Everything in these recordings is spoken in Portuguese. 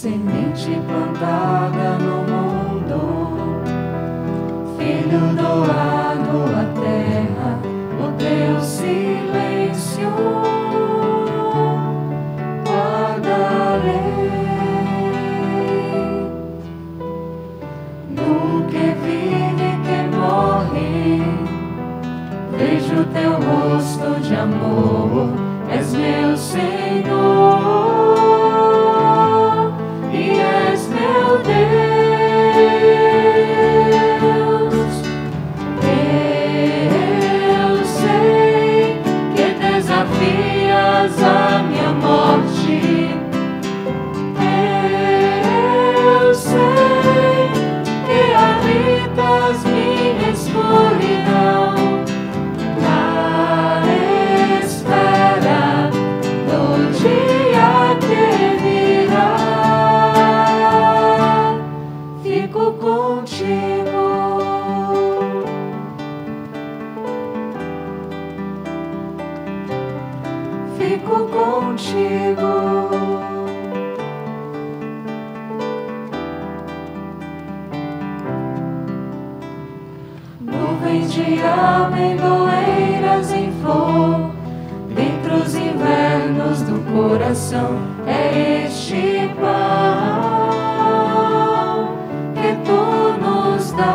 semente plantada no mundo, filho doado à terra, o teu silêncio guardarei. No que vive que morre, vejo teu rosto de amor, és meu Senhor. Fico contigo. Nuvens de amendoeiras em flor, dentre os invernos do coração, é este pão que tu nos dás.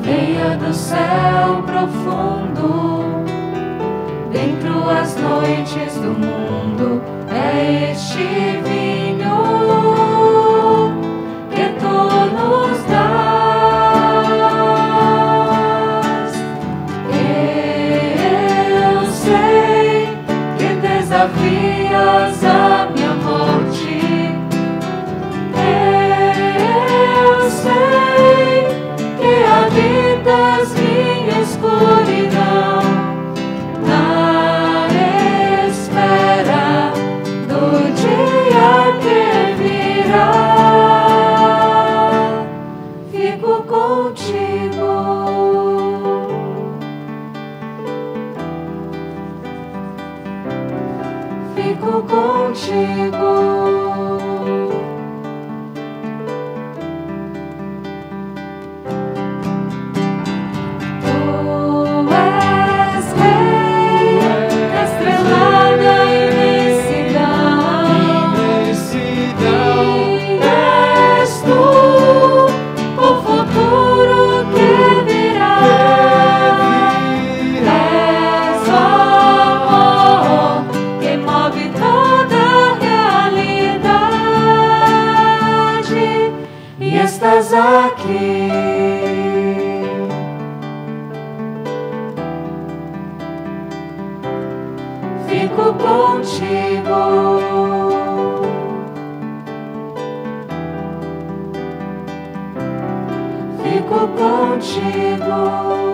Veia do céu profundo, as noites do mundo, é este vinho que tu nos dás. Eu sei que desafias Fico contigo. Estás aqui. Fico contigo. Fico contigo.